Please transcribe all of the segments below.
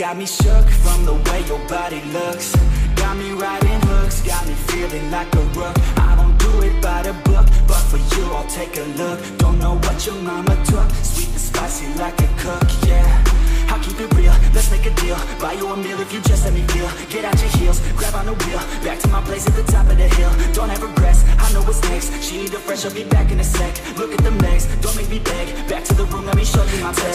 got me shook from the way your body looks. Got me riding hooks, got me feeling like a rook. I don't do it by the book, but for you I'll take a look. Don't know what your mama took, sweet and spicy like a cook, yeah. I'll keep it real, let's make a deal. Buy you a meal if you just let me feel. Get out your heels, grab on the wheel. Back to my place at the top of the hill. Don't have regrets, I know what's next. She need a fresh, I'll be back in a sec. Look at the legs, don't make me beg. Back to the room, let me show you my bed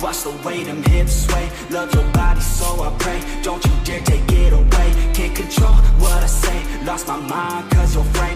Watch the way them hips sway. Love your body so I pray. Don't you dare take it away. Can't control what I say. Lost my mind cause your frame